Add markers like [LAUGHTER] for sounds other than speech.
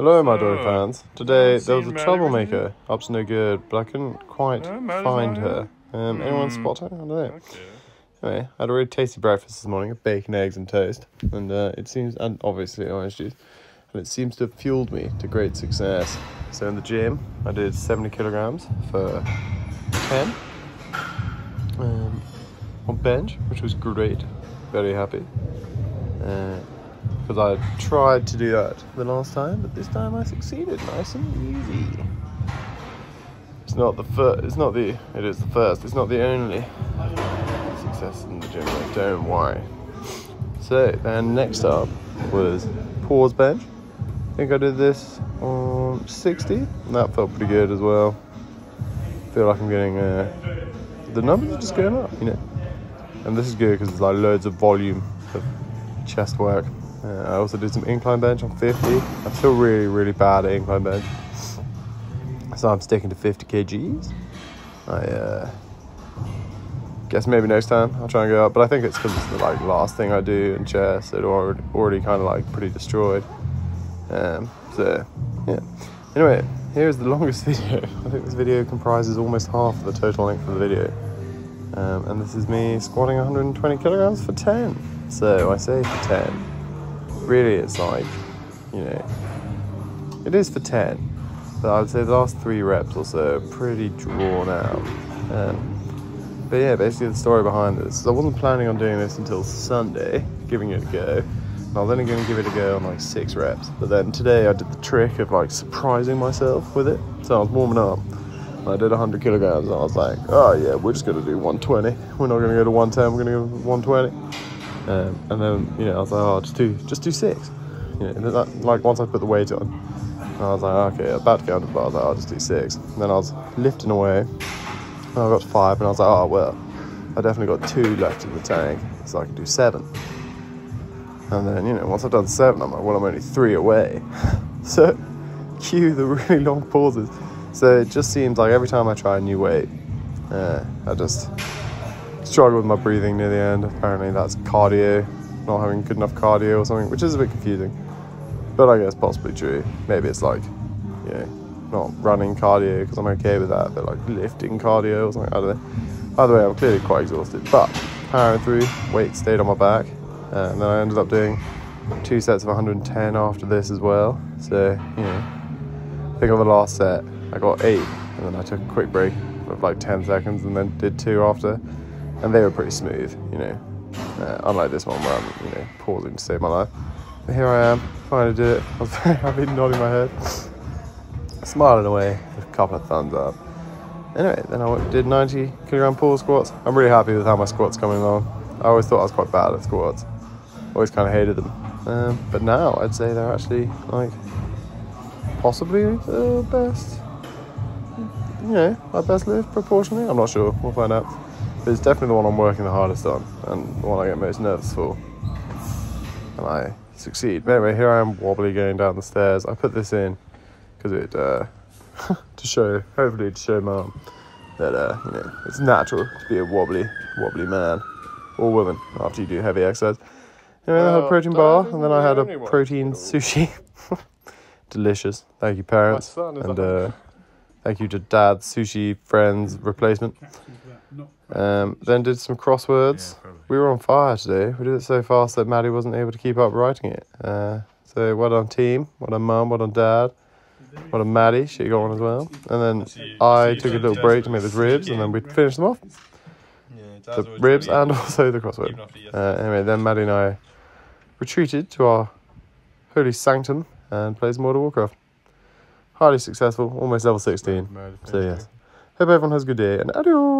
Hello, my dog Oh. fans. Today there was a troublemaker up to no good, but I couldn't quite find her. Um, anyone Hmm. spot her? I don't know. Anyway, I had a really tasty breakfast this morning: bacon, eggs, and toast. And uh, it seems, and obviously orange juice, and it seems to have fueled me to great success. So in the gym, I did seventy kilograms for ten. Um, on bench, which was great. Very happy. Because I tried to do that the last time, but this time I succeeded, nice and easy. It's not the first. It's not the. It is the first. It's not the only success in the gym. Like, don't worry. So then next up was pause bench. I think I did this on 60, and that felt pretty good as well. Feel like I'm getting uh, the numbers are just going up, you know. And this is good because there's like loads of volume of chest work. Uh, I also did some incline bench on 50. I'm still really, really bad at incline bench. So I'm sticking to 50 kgs. I uh, guess maybe next time I'll try and go up, but I think it's because it's the like last thing I do in chest. It already, already kind of like pretty destroyed. Um, so yeah. Anyway, here's the longest [LAUGHS] video. I think this video comprises almost half of the total length of the video. Um, and this is me squatting 120 kilograms for 10. So I say for 10. Really, it's like, you know, it is for 10. But I would say the last three reps or so are pretty drawn out. Um, but yeah, basically the story behind this is I wasn't planning on doing this until Sunday, giving it a go. And I was only going to give it a go on like six reps. But then today I did the trick of like surprising myself with it. So I was warming up. I did 100 kilograms and I was like, oh yeah, we're just going to do 120. We're not going to go to 110, we're going to go to 120. Um, and then, you know, I was like, oh, just do, just do six. You know, and then that, like once I put the weight on, I was like, okay, about to get 100 bars, I'll just do six. And then I was lifting away, and I got five, and I was like, oh, well, I definitely got two left in the tank, so I can do seven. And then, you know, once I've done seven, I'm like, well, I'm only three away. [LAUGHS] so, cue the really long pauses. So it just seems like every time I try a new weight, uh, I just struggle with my breathing near the end. Apparently, that's cardio, not having good enough cardio or something, which is a bit confusing. But I guess possibly true. Maybe it's like, know, not running cardio because I'm okay with that, but like lifting cardio or something. I don't know. Either way, I'm clearly quite exhausted. But powering through, weight stayed on my back, and then I ended up doing two sets of 110 after this as well. So you know, I think on the last set I got eight, and then I took a quick break of like 10 seconds, and then did two after, and they were pretty smooth. You know, uh, unlike this one where I'm you know pausing to save my life. But here I am, to do it. I was very happy, nodding my head, smiling away, a couple of thumbs up. Anyway, then I did 90 kilogram pull squats. I'm really happy with how my squats coming along. I always thought I was quite bad at squats. Always kind of hated them. Um, but now I'd say they're actually like possibly the best. You know, my best lift proportionally. I'm not sure. We'll find out. But it's definitely the one I'm working the hardest on and the one I get most nervous for. And I succeed. But anyway, here I am wobbly going down the stairs. I put this in because it uh, [LAUGHS] to show, hopefully, to show mum that uh, you know it's natural to be a wobbly, wobbly man or woman after you do heavy exercise. Anyway, I had a protein bar and then I had a protein sushi. [LAUGHS] Delicious. Thank you, parents, and uh, thank you to Dad's sushi friends replacement. Um, then did some crosswords. we were on fire today. We did it so fast that Maddie wasn't able to keep up writing it. Uh, so well done, team. Well done, mum. Well done, dad. Well done, Maddie. She got one as well. And then I took a little break to make the [LAUGHS] ribs, and then we finished them off. The ribs and [LAUGHS] also the crossword. Uh, anyway, then Maddie and I retreated to our holy sanctum and played some World of Warcraft. Highly successful, almost level 16. So yes. Hope everyone has a good day and adios.